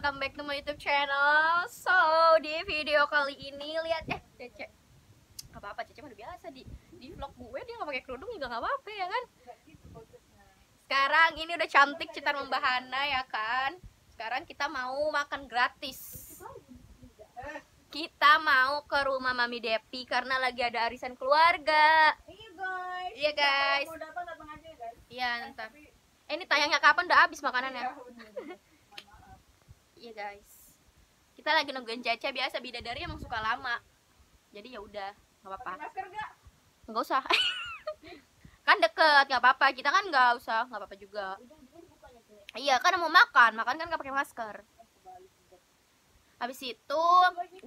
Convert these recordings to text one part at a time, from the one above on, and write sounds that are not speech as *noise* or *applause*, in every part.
welcome back to my YouTube channel. So, di video kali ini lihat eh Cece. Gak apa-apa, Cece mah biasa di di vlog gue dia nggak pakai kerudung juga nggak apa-apa ya kan. Sekarang ini udah cantik Citar Membahana ya kan. Sekarang kita mau makan gratis. Kita mau ke rumah Mami Depi karena lagi ada arisan keluarga. Iya guys. Iya guys. Ya. Iya, ntar. Eh, ini tayangnya kapan? Udah habis makanannya. Iya, guys. Kita lagi nungguin Cece biasa bidadari emang suka lama. Jadi ya udah, nggak apa-apa. Masker gak? Nggak usah. *laughs* kan deket, nggak apa-apa. Kita kan nggak usah, nggak apa-apa juga. Iya, kan mau makan, makan kan nggak pakai masker. Habis itu,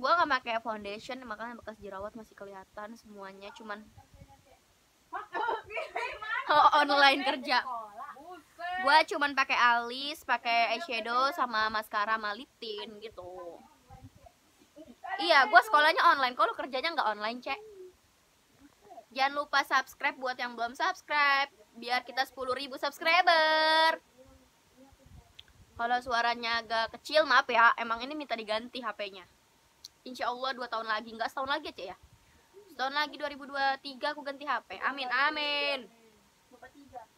gua nggak pakai foundation, makanya bekas jerawat masih kelihatan semuanya. Cuman *laughs* *laughs* oh, online kerja gue cuman pakai alis pakai eyeshadow sama mascara, malitin gitu. Iya gue sekolahnya online. Kalau kerjanya nggak online cek? Jangan lupa subscribe buat yang belum subscribe biar kita 10.000 subscriber. Kalau suaranya agak kecil maaf ya emang ini minta diganti HP-nya Insya Allah dua tahun lagi nggak setahun lagi aja ya? Setahun lagi 2023 aku ganti HP amin amin.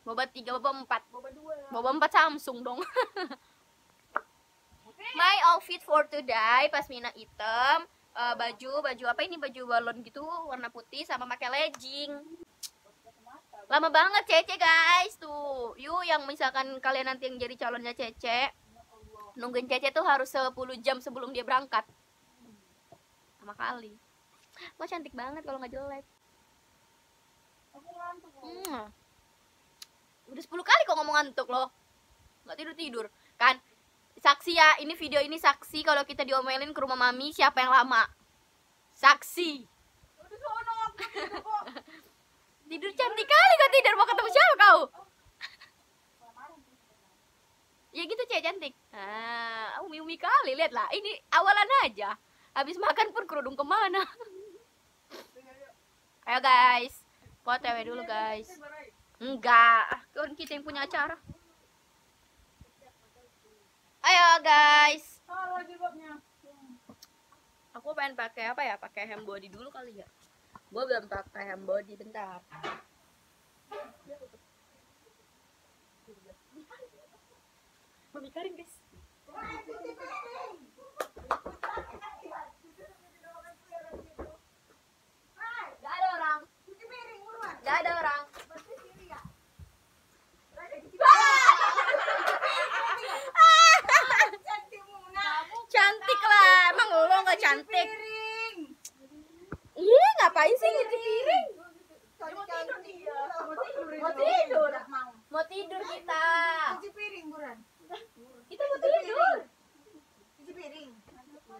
Boba tiga, Boba empat. Boba dua. Bawa empat Samsung dong. *laughs* My outfit for today, pasmina hitam, uh, baju baju apa ini baju balon gitu warna putih sama pakai legging. Lama banget Cece guys tuh. Yuk yang misalkan kalian nanti yang jadi calonnya Cece, nungguin Cece tuh harus 10 jam sebelum dia berangkat. Sama kali. Lo cantik banget kalau nggak jelek. Aku ngantuk. Hmm. Udah 10 kali kok ngomong ngantuk loh. Nggak tidur-tidur. Kan? Saksi ya, ini video ini saksi kalau kita diomelin ke rumah mami siapa yang lama. Saksi. Tidur. *laughs* Tidur cantik kali kau tidur mau ketemu siapa kau? Ya gitu cek cantik. Ah, umi-umi kali lihat lah. Ini awalan aja. Habis makan pun kerudung ke mana? Ayo guys, foto dulu guys. Enggak, kan kita yang punya acara. Ayo guys. Aku pengen pakai apa ya? Pakai hem body dulu kali ya. Gue belum pakai hem body bentar. Mami Karin guys. Gak ada orang. Gak ada orang. Cantik lah, emang lo nggak cantik? Iya, ngapain sih nyuci piring? Mau tidur dia. Mau tidur, mau tidur kita. Cuci piring buran. Kita mau tidur. Cuci piring.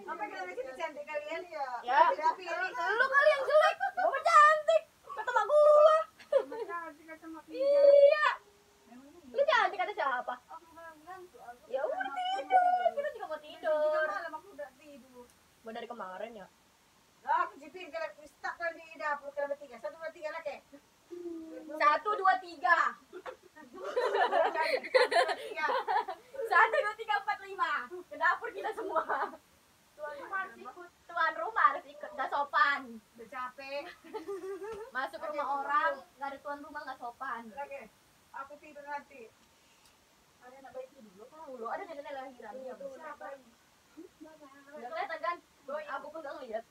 Apa kenapa sih cantik kalian ya? Ya, Cuci piring. lu kali yang jelek. Gua cantik. Kata mak gua. Cantik sama Iya. Lu cantik kata siapa? Ya udah tidur. Kita juga mau tidur. malam aku udah tidur. Gua dari kemarin ya. Di dapur bertiga. Satu dua tiga lagi. Satu dua tiga. Satu dua tiga empat lima. Ke dapur kita semua. Tuan rumah harus ikut. Tuan rumah harus ikut. Gak sopan. Udah capek. Masuk rumah orang. Gak ada tuan rumah gak sopan. Lagi. Aku tidur nanti. Ada anak bayi dulu tahu lo. Ada nenek lahiran. Iya, Siapa? Gak kelihatan kan? Aku pun gak ngeliat.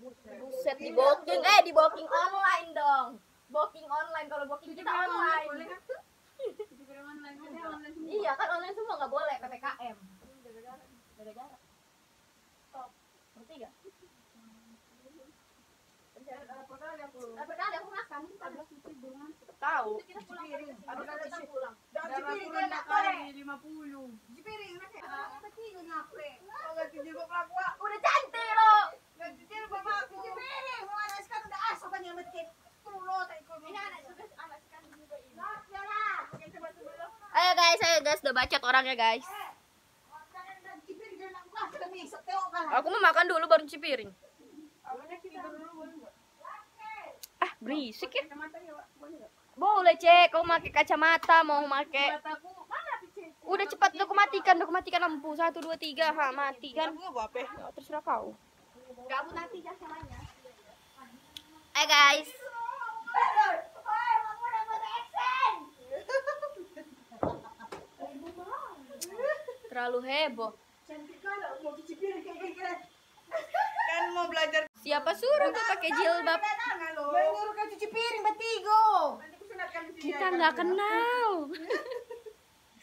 Buset. Di booking. Eh di booking online dong. Booking online kalau booking kita online online. kan iya kan online semua nggak boleh ppkm gara-gara ngerti gak Apa kali aku? makan tahu cuci piring. apa kali datang pulang Dah cuci piring dia nak boleh. 50. Cuci piring nak. Tapi ngape? Ganti jilbab aku. udah cantik lo Ganti jilbab aku. Cuci piring. Mau anak sekarang udah asal kan yang metin. Tulo tak ikut. Ini anak sudah anak sekarang juga ini. Nah, ya lah. Pakai coba dulu. guys, udah bacot orangnya guys. Cipiring dia nak kelas kami. Tengok kan. Aku mau makan dulu baru cuci piring. Ah, berisik ya. Boleh cek, kau pakai kacamata, mau pakai. Udah cepat, aku matikan, aku matikan lampu. Satu, dua, tiga, ha, mati kan. Ya, terserah kau. Gabut nanti. Hai guys. Terlalu heboh. Kan mau belajar. Siapa suruh kau pakai jilbab? Kau cuci piring betigo. Kita nggak kenal.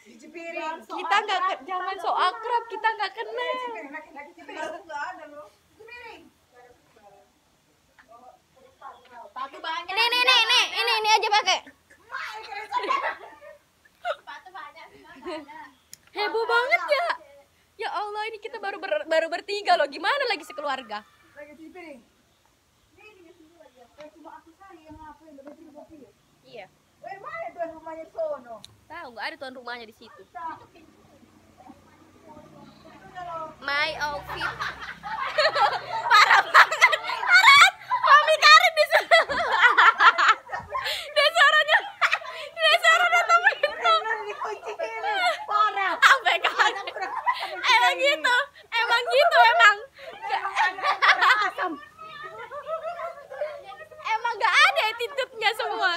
Cuci piring. Kita nggak jangan so akrab. Kita nggak kenal. Ini, ini, ini, ini, ini, ini aja pakai. Heboh banget ya. Ya Allah, ini kita baru ber- baru bertiga loh. Gimana lagi sekeluarga? Lagi cuci piring. Iya. Mana tuan rumahnya sono? Tahu nggak ada tuan rumahnya di situ. My outfit. *laughs* Parah banget. Parah. Mami Karin di sana. Dia suaranya. Dia suaranya temen itu. Benar dikunci piring. Parah. Sampai kan. Emang gitu. Emang gitu emang. Emang nggak ada attitude-nya semua.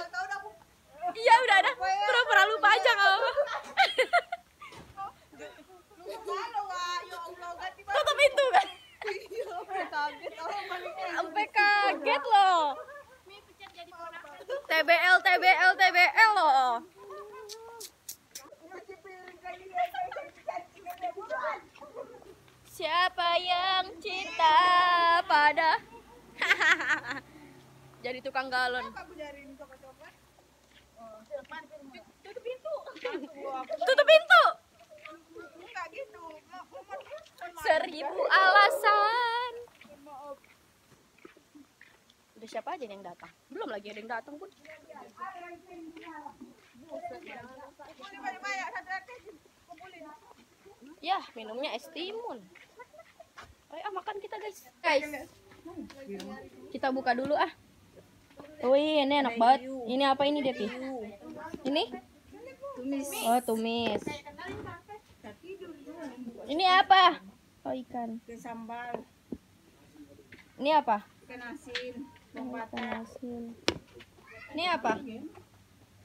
Iya udah ada. Pura-pura lupa aja kalau. Baju. Tutup pintu kan. Sampai kaget loh. TBL TBL loh. Cuci piring kayak gini, kayak cantik kayak buruan. Siapa yang cinta pada *laughs* Jadi tukang galon. Coklat-coklat? Tutup pintu. Tutup pintu. *laughs* gitu. Seribu alasan. Udah siapa aja yang datang? Belum lagi ada yang datang pun. Ya, minumnya es timun. Ayo ah, makan kita guys. Guys, kita buka dulu ah. Wih, ini enak banget. Ini apa ini dia, Ki? Ini? Tumis. Oh, tumis. Ini apa? Oh, ikan. Sambal, Ini apa? ikan asin, Oh, ikan asin. Ini apa?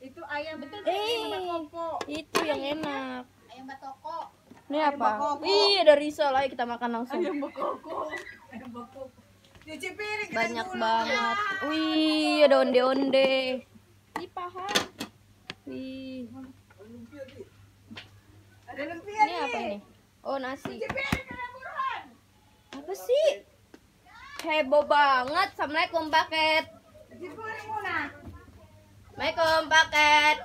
Itu ayam betul Eh, itu yang enak. Ayam batoko. Ini Ayam apa? bakoko. Ih, ada risol. Ayo kita makan langsung. Ayam bakoko. Ayam bakoko. Cuci piring kita Banyak dulu. banget. Wih, ada onde-onde. Ih, paha. Wih. Ada lumpia Ini apa ini? Oh, nasi. Cuci piring. Apa sih? Heboh banget. Assalamualaikum paket. Cuci piring muna. Assalamualaikum paket.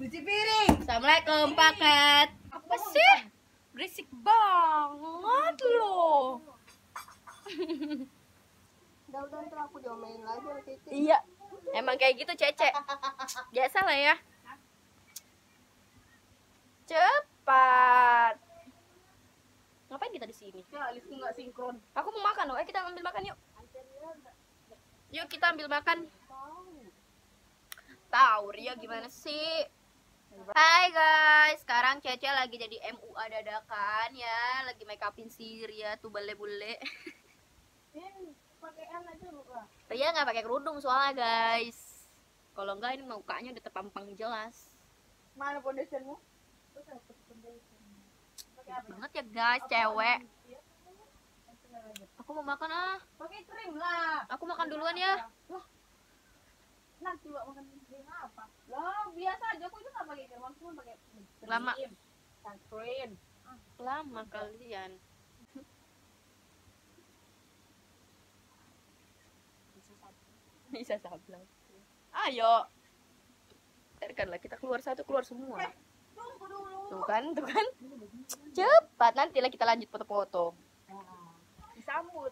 Cuci piring. Assalamualaikum paket. Apa sih? Berisik banget loh. Udah udah ntar aku diomelin lagi Cici. Iya. Emang kayak gitu, Cece. Biasa lah ya. Cepat. Ngapain kita di sini? Ya, alisku nggak sinkron. Aku mau makan loh. Eh, kita ambil makan yuk. Yuk kita ambil makan. Tahu Ria gimana sih? Hai guys, sekarang Cece lagi jadi MUA dadakan ya, lagi make upin si Ria tuh bule-bule. Buka. Ria nggak pakai kerudung soalnya guys. Kalau enggak ini mukanya udah terpampang jelas. Mana foundationmu? Banget ya guys, cewek. Aku mau makan ah. Pakai krim lah. Aku makan duluan ya. Nanti buat makan krim apa? Lah, biasa aja aku itu nggak pakai krim, aku cuma pakai Lama. krim. Sunscreen. Lama kalian. Bisa sableng. Ayo. Biarkanlah kita keluar satu, keluar semua. Tunggu dulu. Tuh kan, tuh kan. Cepat, nantilah kita lanjut foto-foto. Disambut.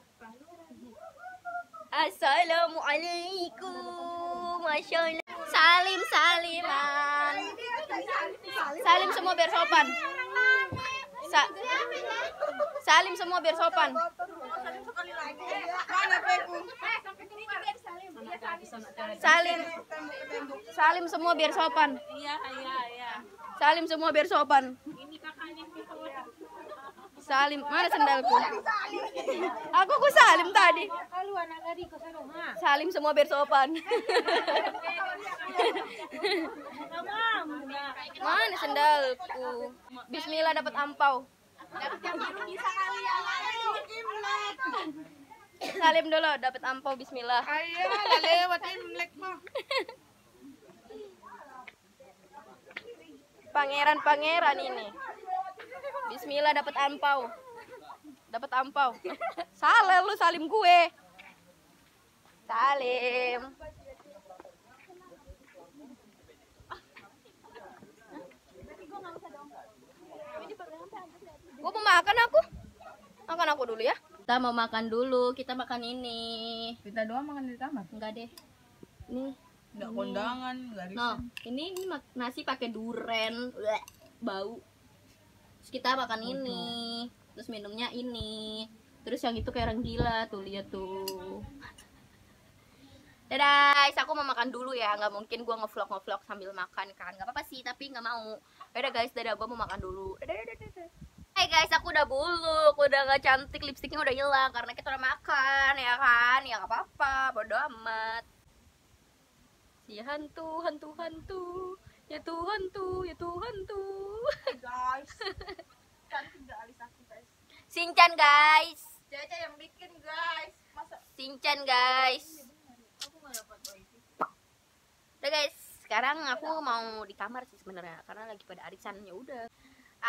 Assalamualaikum. Masya Allah. Salim saliman. semua biar sopan. Sa- salim semua biar sopan. Salim. Salim semua biar sopan. Salim semua biar sopan. Salim, mana sendalku? Aku ku salim tadi. Salim semua biar sopan. Mana sendalku? Bismillah dapat ampau. Salim dulu dapat ampau bismillah. Ayo, lewat Imlek mah. Pangeran-pangeran ini. Bismillah dapat ampau. Dapat ampau. *laughs* Salah lu salim gue. Salim. Gue mau makan aku. Makan aku dulu ya. Kita mau makan dulu. Kita makan ini. Kita doang makan di kamar. Enggak deh. Nih. Enggak kondangan, enggak Nah, ini, ini nasi pakai duren, Bleh, bau. Terus kita makan ini, terus minumnya ini. Terus yang itu kayak orang gila tuh lihat tuh. Dadah, guys, aku mau makan dulu ya. Nggak mungkin gua ngevlog ngevlog sambil makan kan. Nggak apa-apa sih, tapi nggak mau. Dadah guys, dadah gua mau makan dulu. Dadah, dadah, dadah. Hai guys, aku udah buluk, udah nggak cantik, lipstiknya udah hilang karena kita udah makan ya kan. Ya nggak apa-apa, bodo amat. Si hantu, hantu, hantu. Ya Tuhan tuh, ya Tuhan tuh. Guys. Cantik enggak alis aku, guys. Sinchan guys. Caca yang bikin, guys. Masa Sinchan guys. aku enggak dapat wifi? Udah guys, sekarang aku mau di kamar sih sebenarnya karena lagi pada arisan ya udah.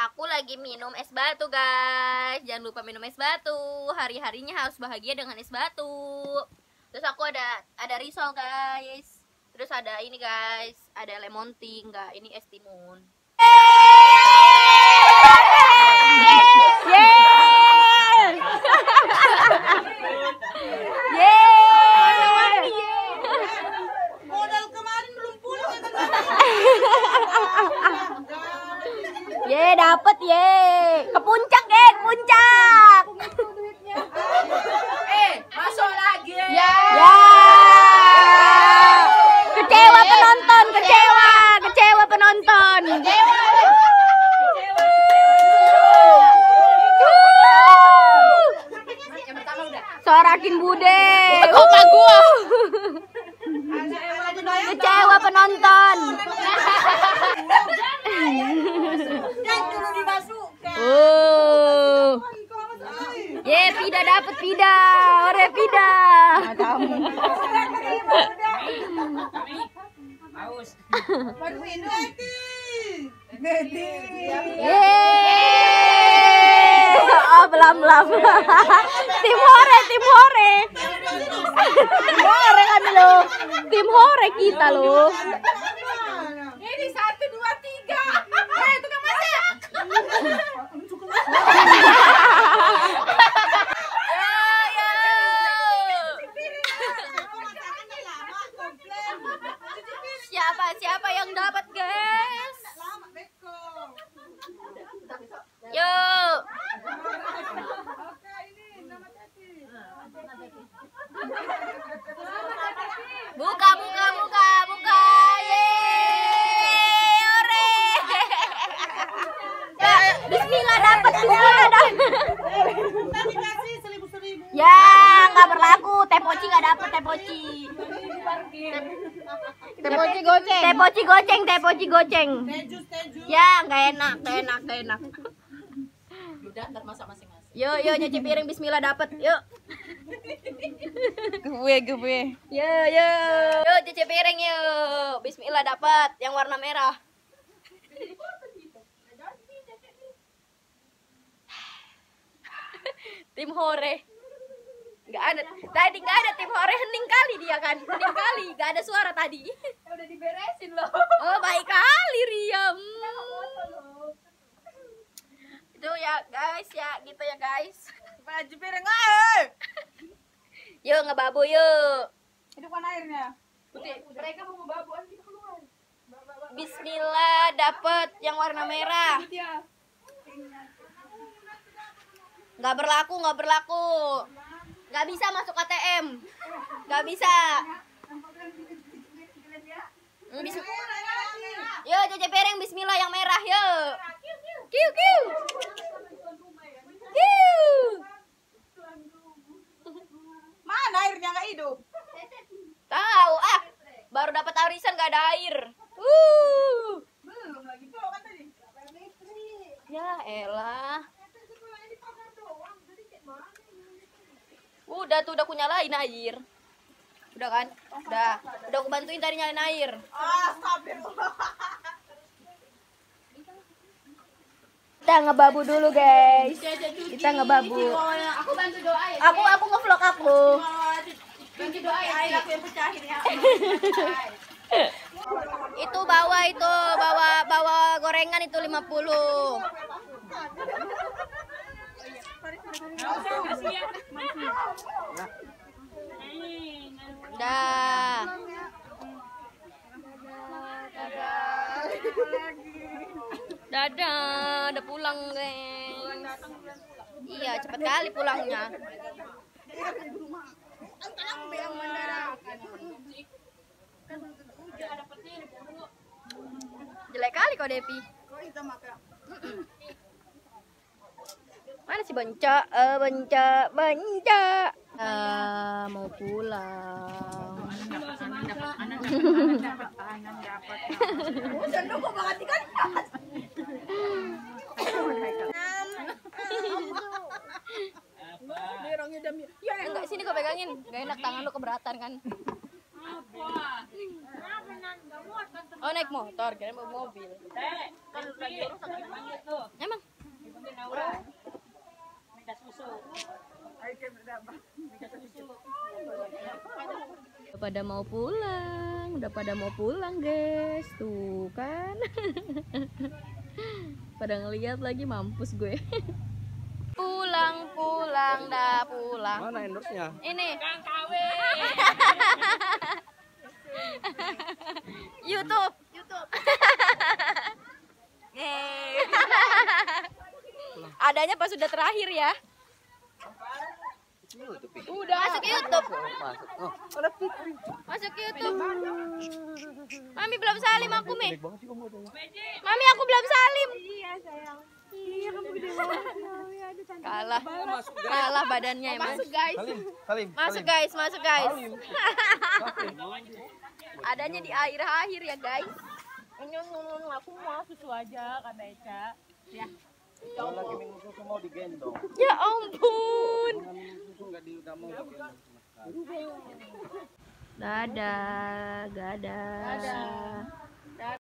Aku lagi minum es batu guys. Jangan lupa minum es batu. Hari-harinya harus bahagia dengan es batu. Terus aku ada ada risol guys. Terus ada ini guys, ada lemon tea enggak, ini es timun. Modal kemarin belum pulang ya? Ye, dapet ye. Ke puncak, ye, ke puncak. Eh, masuk lagi. Ya. Kecewa penonton, kecewa, kecewa penonton. Yang pertama udah. Sorakin bude. Kok gua? Kecewa penonton. Yang dulu dimasukkan. Oh. Ye, Pida dapet Pida. Ore Pida. Baru ini. Nedi. Yeay. Oh, belam belam. tim hore, tim hore. tim hore kan lo. Tim hore kita lo. Ini satu dua tiga. Eh, tukang masak. Siapa siapa yang dapat, guys? Yuk. Buka, buka, buka, buka. Yeay, ore. Ya, Bismillah dapat, Bismillah dapat. Tadi kasih seribu seribu. Ya, nggak Tepoci nggak dapet tepoci. Tepoci goceng. Tepoci goceng, tepoci goceng. Ya, nggak enak, nggak enak, nggak enak. Udah, ntar masak masing-masing. Yuk, yuk nyuci piring Bismillah dapat. Yuk. Gue gue. Yuk, yuk. Yuk cuci piring yuk. Bismillah dapat yang warna merah. tim hore. Gak ada. Tadi gak ada tim hore hening kali dia kan. Hening kali, gak ada suara tadi. Udah diberesin loh. Oh, baik kali Riam. Itu ya guys ya, gitu ya guys. Baju piring eh. Yuk ngebabu yuk. Hidupkan airnya. Putih. Mereka mau ngebabu kita keluar. Bismillah dapet yang warna merah. Nggak berlaku, nggak berlaku. Nggak bisa masuk ATM. Nggak bisa. Bis- Yo, cuci piring Bismillah yang merah, yo. Kiu, kiu. Kiu. Mana airnya nggak hidup? Tahu ah, baru dapat arisan nggak ada air. Uh. Belum lagi tuh kan tadi. Ya elah. Udah tuh udah aku nyalain air. Udah kan? Udah. Udah aku bantuin tadi nyalain air. Astagfirullah. Kita ngebabu dulu, guys. Kita ngebabu. Aku bantu doa ya. Aku aku ngevlog aku. Bantu doa ya. Aku yang pecahin ya. *laughs* Itu bawa itu bawa bawa gorengan itu 50. Dah. Dadah, udah pulang, guys. Iya, cepet kali pulangnya. Jelek kali kok Depi. Mana si Benca? Eh, Benca, Benca. Eh, mau pulang. Sendo kok banget ikan. Dirongnya demi. Ya, Enggak, sini kau pegangin. Gak enak tangan lu keberatan kan. Oh naik motor, kira mau mobil. Emang? Udah pada mau pulang, udah pada mau pulang guys, tuh kan. *laughs* pada ngeliat lagi mampus gue. *laughs* pulang, pulang, dah pulang. Mana endorse-nya? Ini. *laughs* YouTube. YouTube. Adanya pas sudah terakhir ya. Udah masuk YouTube. Masuk. Oh, Masuk YouTube. Mami belum salim aku, Mi. Mami aku belum salim. Iya, sayang. Iya, kamu gede banget. Kalah. Kalah badannya emang. Masuk, guys. Masuk, guys. Masuk, guys. *laughs* Adanya di akhir-akhir ya, guys. aku mau susu aja kata Eca. Kalau lagi minum susu mau digendong. Ya ampun. Kalau minum susu nggak di nggak mau digendong sama sekali. Dadah, dadah.